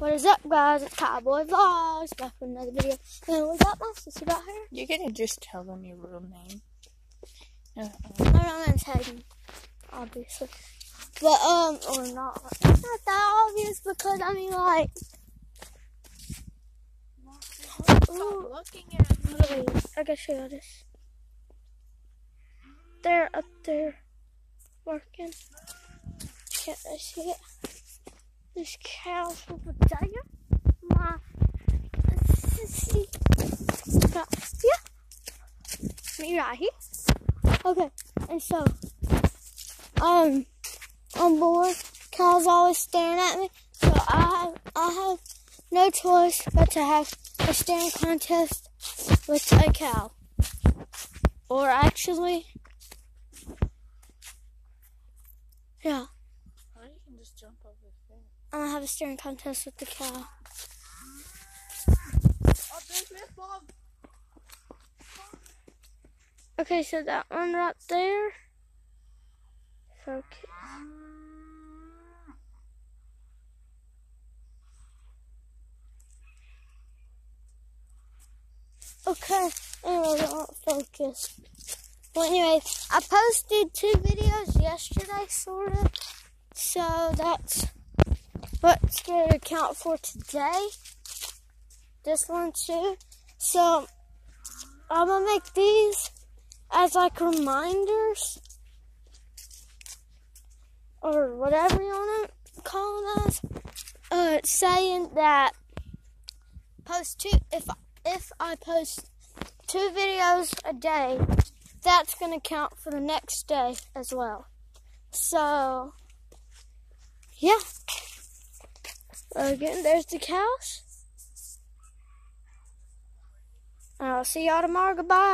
What is up, guys? It's Cowboy Vlogs back with another video. And we got my sister got her. You're gonna just tell them your real name. My real name's Hayden, obviously. But, um, or not. It's not that obvious because, I mean, like, Ooh. looking at me. I gotta show you this. They're up there working. Can't I see it? There's cows. My sissy. got- Yeah. Me right here. Okay, and so, um, on board, cows always staring at me. So I have, I have no choice but to have a staring contest with a cow. Or actually, yeah, just jump over the fence. I'm gonna have a staring contest with the cow. Oh. Okay, so that one right there. Focus. Okay, anyway, I won't focus. Well, anyway, I posted two videos yesterday, sort of. So that's what's going to count for today. This one, too. So I'm going to make these as like reminders or whatever you want to call as, uh, saying that post two if if I post two videos a day, that's gonna count for the next day as well. So yeah. Uh, again, there's the cows. I'll see y'all tomorrow. Goodbye.